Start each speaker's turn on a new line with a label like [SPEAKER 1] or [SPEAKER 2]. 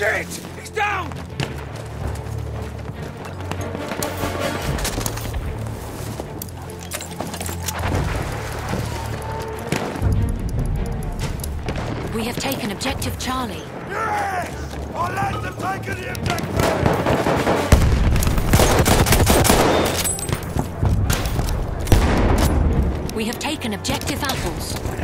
[SPEAKER 1] Shit! He's down!
[SPEAKER 2] We have taken objective Charlie.
[SPEAKER 1] Yes! Our let them taken the objective!
[SPEAKER 2] We have taken objective Apples.